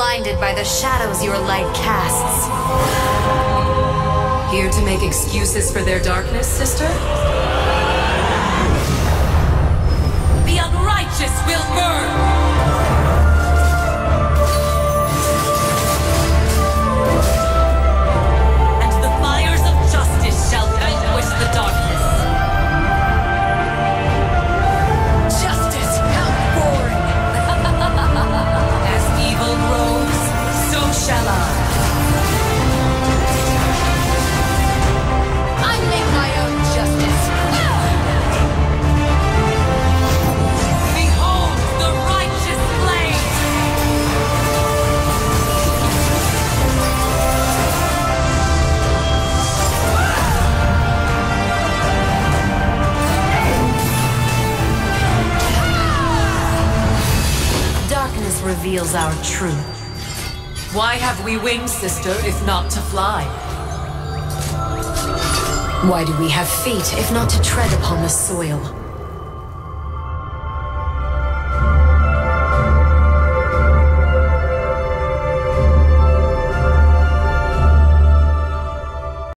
blinded by the shadows your light casts. Here to make excuses for their darkness, sister? Reveals our truth. Why have we wings, sister, if not to fly? Why do we have feet if not to tread upon the soil?